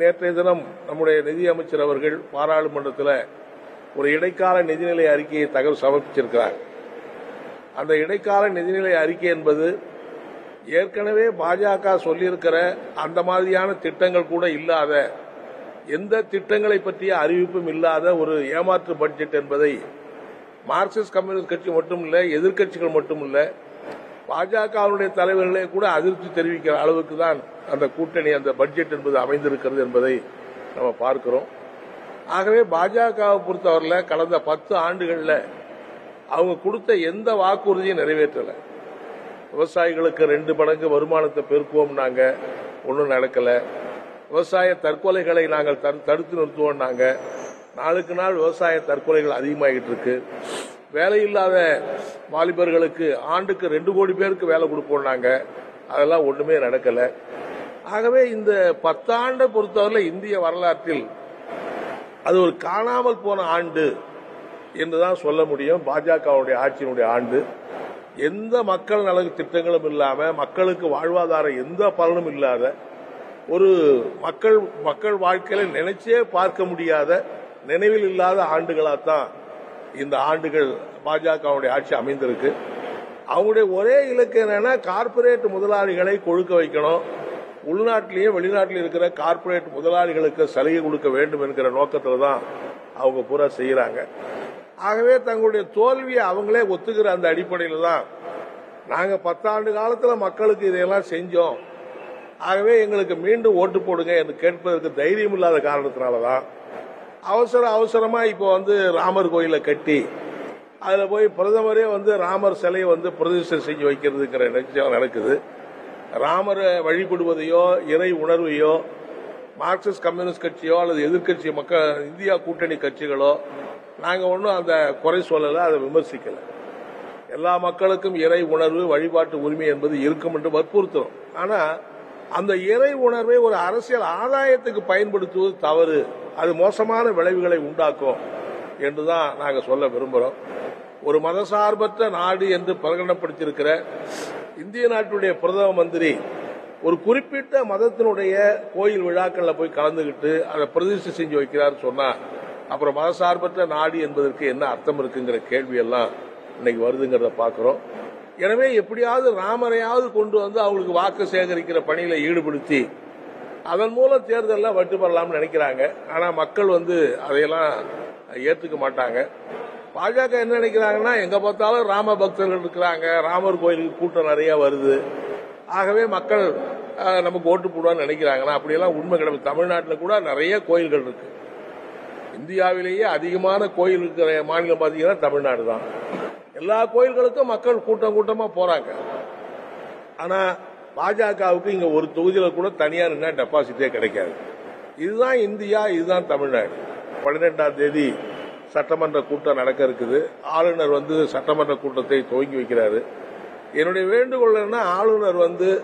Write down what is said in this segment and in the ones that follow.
நேற்றைய தினம் நம்முடைய நிதியமைச்சர் அவர்கள் பாராளுமன்றத்தில் ஒரு இடைக்கால நிதிநிலை அறிக்கையை தகவல் சமர்ப்பிச்சிருக்கிறார். அந்த இடைக்கால நிதிநிலை அறிக்கை என்பது ஏற்கனவே பாஜக சொல்லியிருக்கிற அந்த மாதிரியான திட்டங்கள் கூட இல்லாத எந்த திட்டங்களை பற்றிய அறிவிப்பும் இல்லாத ஒரு ஏமாற்று பட்ஜெட் என்பதை மார்க்சிஸ்ட் கம்யூனிஸ்ட் கட்சி மட்டுமில்லை எதிர்க்கட்சிகள் மட்டும் பாஜகவுடைய தலைவர்களே கூட அதிருப்தி தெரிவிக்கிற அளவுக்கு தான் அந்த கூட்டணி அந்த பட்ஜெட் என்பது அமைந்திருக்கிறது என்பதை நம்ம பார்க்கிறோம். ஆகவே பாஜகவை பொறுத்தவரையில் கடந்த பத்து ஆண்டுகளில் அவங்க கொடுத்த எந்த வாக்குறுதியும் நிறைவேற்றலை. விவசாயிகளுக்கு ரெண்டு மடங்கு வருமானத்தை பெருக்குவோம்னாங்க ஒன்றும் நடக்கலை. விவசாய தற்கொலைகளை நாங்கள் தடு- தடுத்து நிறுத்துவோம்னாங்க நாளுக்கு நாள் விவசாய தற்கொலைகள் அதிகமாகிட்டு இருக்கு. வேலையில்லாத வாலிபர்களுக்கு ஆண்டுக்கு ரெண்டு கோடி பேருக்கு வேலை கொடுப்போம் நாங்கள் அதெல்லாம் ஒன்றுமே நடக்கலை. ஆகவே இந்த பத்தாண்டை பொறுத்தவரை இந்திய வரலாற்றில் அது ஒரு காணாமல் போன ஆண்டு என்றுதான் சொல்ல முடியும். பாஜகவுடைய ஆட்சியினுடைய ஆண்டு. எந்த மக்கள் நல திட்டங்களும் இல்லாம மக்களுக்கு வாழ்வாதாரம் எந்த பலனும் இல்லாத ஒரு மக்கள் மக்கள் வாழ்க்கையில நினைச்சே பார்க்க முடியாத நினைவில் இல்லாத ஆண்டுகளாத்தான் இந்த ஆண்டுகள் பாஜகவுடைய ஆட்சி அமைந்திருக்கு. அவங்களுடைய ஒரே இலக்கு என்னன்னா கார்ப்பரேட் முதலாளிகளை கொழுக்க வைக்கணும். உள்நாட்டிலேயும் வெளிநாட்டில் இருக்கிற கார்ப்பரேட் முதலாளிகளுக்கு சலுகை கொடுக்க வேண்டும் என்கிற நோக்கத்தில் தான் அவங்க பூரா செய்யறாங்க. ஆகவே தங்களுடைய தோல்வியை அவங்களே ஒத்துக்கிற அந்த அடிப்படையில் தான் நாங்க பத்தாண்டு காலத்துல மக்களுக்கு இதையெல்லாம் செஞ்சோம். ஆகவே எங்களுக்கு மீண்டும் ஓட்டு போடுங்க என்று கேட்பதற்கு தைரியம் இல்லாத காரணத்தினால தான் அவசர அவசரமா இப்போ வந்து ராமர் கோயிலை கட்டி அதுல போய் பிரதமரே வந்து ராமர் சிலையை வந்து பிரதிஷ்டை செஞ்சு வைக்கிறதுங்கிற நிகழ்ச்சியெல்லாம் நடக்குது. ராமரை வழிபடுவதையோ இறை உணர்வையோ மார்க்சிஸ்ட் கம்யூனிஸ்ட் கட்சியோ அல்லது எதிர்கட்சி மக்கள் இந்தியா கூட்டணி கட்சிகளோ நாங்க ஒன்றும் அந்த குறை சொல்லலை அதை விமர்சிக்கல. எல்லா மக்களுக்கும் இறை உணர்வு வழிபாட்டு உரிமை என்பது இருக்கும் என்று வற்புறுத்துறோம். ஆனா அந்த இறை உணர்வை ஒரு அரசியல் ஆதாயத்துக்கு பயன்படுத்துவது தவறு. அது மோசமான விளைவுகளை உண்டாக்கும் என்றுதான் நாங்கள் சொல்ல விரும்புகிறோம் ஒரு மதசார்பற்ற நாடு என்று பிரகடனப்படுத்தியிருக்கிற இந்திய நாட்டுடைய பிரதம மந்திரி ஒரு குறிப்பிட்ட மதத்தினுடைய கோயில் விழாக்களில் போய் கலந்துகிட்டு அதை பிரதிஷ்டை செஞ்சு வைக்கிறார் சொன்னா அப்புறம் மதசார்பற்ற நாடு என்பதற்கு என்ன அர்த்தம் இருக்குங்கிற கேள்வியெல்லாம் இன்னைக்கு வருதுங்கிறத பாக்குறோம் எனவே எப்படியாவது ராமரையாவது கொண்டு வந்து அவங்களுக்கு வாக்கு சேகரிக்கிற பணியில ஈடுபடுத்தி அதன் மூலம் தேர்தலில் வட்டு பெறலாம்னு நினைக்கிறாங்க. ஆனால் மக்கள் வந்து அதையெல்லாம் ஏற்றுக்க மாட்டாங்க. பாஜக என்ன நினைக்கிறாங்கன்னா எங்க பார்த்தாலும் ராம பக்தர்கள் இருக்கிறாங்க. ராமர் கோயிலுக்கு கூட்டம் நிறைய வருது. ஆகவே மக்கள் நமக்கு ஓட்டு போடுவான்னு நினைக்கிறாங்கன்னா அப்படியெல்லாம் உண்மை கிடையாது. தமிழ்நாட்டில் கூட நிறைய கோயில்கள் இருக்கு. இந்தியாவிலேயே அதிகமான கோயில் இருக்கிற மாநிலம் பார்த்தீங்கன்னா தமிழ்நாடு தான். எல்லா கோயில்களுக்கும் மக்கள் கூட்டம் கூட்டமா போறாங்க. ஆனா பாஜகவுக்கு இங்க ஒரு தொகுதியில கூட தனியா நின்னா டெபாசிட்டே கிடைக்காது. இதுதான் இந்தியா இதுதான் தமிழ்நாடு. பன்னிரெண்டாம் தேதி சட்டமன்ற கூட்டம் நடக்க இருக்குது. ஆளுநர் வந்து சட்டமன்ற கூட்டத்தை துவங்கி வைக்கிறாரு. என்னுடைய வேண்டுகோள் என்ன ஆளுநர் வந்து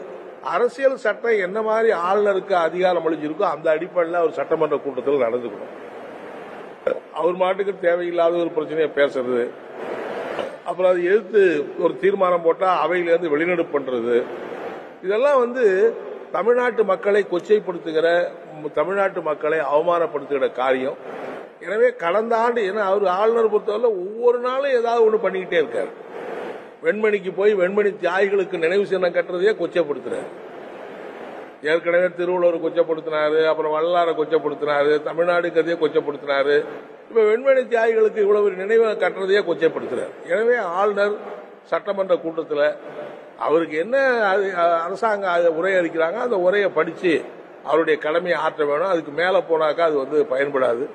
அரசியல் சட்டம் என்ன மாதிரி ஆளுநருக்கு அதிகாரம் அளிச்சிருக்கோ அந்த அடிப்படையில் அவர் சட்டமன்ற கூட்டத்தில் நடந்துக்கணும். அவர் மாட்டுக்கு தேவையில்லாத ஒரு பிரச்சனையை பேசுறது. அப்புறம் அதை எதிர்த்து ஒரு தீர்மானம் போட்டால் அவையிலிருந்து வெளிநடப்பு பண்றது. இதெல்லாம் வந்து தமிழ்நாட்டு மக்களை கொச்சைப்படுத்துகிற தமிழ்நாட்டு மக்களை அவமானப்படுத்துகிற காரியம். எனவே கடந்த ஆண்டு ஏன்னா அவர் ஆளுநர் பொறுத்தவரை ஒவ்வொரு நாளும் ஏதாவது ஒன்று பண்ணிக்கிட்டே இருக்காரு. வெண்மணிக்கு போய் வெண்மணி தியாகிகளுக்கு நினைவு சின்னம் கட்டுறதையே கொச்சைப்படுத்துறாரு. ஏற்கனவே திருவள்ளுவர் கொச்சப்படுத்தினாரு அப்புறம் வள்ளலாரை கொச்சப்படுத்தினாரு தமிழ்நாடு கதையை கொச்சப்படுத்தினாரு. இப்ப வெண்மணி தியாகிகளுக்கு இவ்வளவு நினைவு கட்டுறதையே கொச்சப்படுத்துறாரு. எனவே ஆளுநர் சட்டமன்ற கூட்டத்தில் அவருக்கு என்ன அது- அரசாங்கம் உரை அளிக்கிறாங்க அந்த உரையை படிச்சு அவருடைய கடமையை ஆற்ற வேணும். அதுக்கு மேல போனாக்கா அது வந்து பயன்படாது.